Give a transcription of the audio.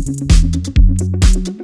Música